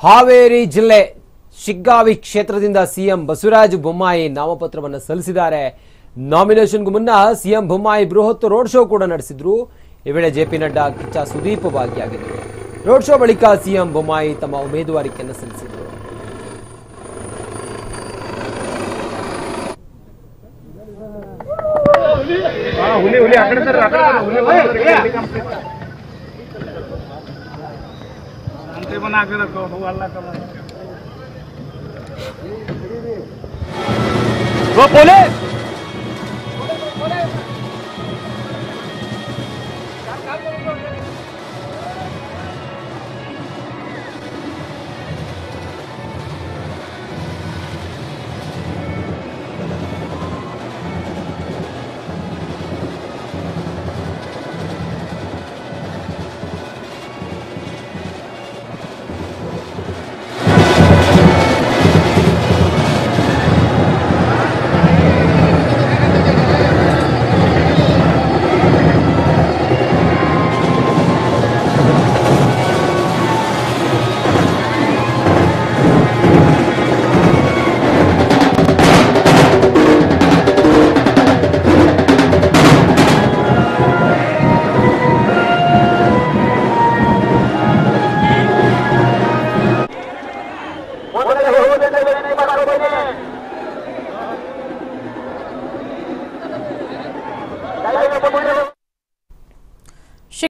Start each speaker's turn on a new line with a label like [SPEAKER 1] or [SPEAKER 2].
[SPEAKER 1] ಹಾವೇರಿ ಜಿಲ್ಲೆ ಶಿಗ್ಗಾವಿ ಕ್ಷೇತ್ರದಿಂದ ಸಿಎಂ ಬಸವರಾಜ ಬೊಮ್ಮಾಯಿ ನಾಮಪತ್ರವನ್ನು ಸಲ್ಲಿಸಿದ್ದಾರೆ ನಾಮಿನೇಷನ್ಗೂ ಮುನ್ನ ಸಿಎಂ ಬೊಮ್ಮಾಯಿ ಬೃಹತ್ ರೋಡ್ ಶೋ ಕೂಡ ನಡೆಸಿದ್ರು ಈ ವೇಳೆ ಜೆಪಿ ನಡ್ಡಾ ಕಿಚ್ಚ ಸುದೀಪ್ ಭಾಗಿಯಾಗಿದ್ದರು ರೋಡ್ ಶೋ ಬಳಿಕ ಸಿಎಂ ಬೊಮ್ಮಾಯಿ ತಮ್ಮ ಉಮೇದುವಾರಿಕೆಯನ್ನು ಸಲ್ಲಿಸಿದರು
[SPEAKER 2] ಹುಲಿ ಹುಲಿ ಸರ್ ಆ ಕಡೆ ಸರ್ ऐसे बना के रखो हो अल्लाह का वो बोले बोले
[SPEAKER 1] बोले।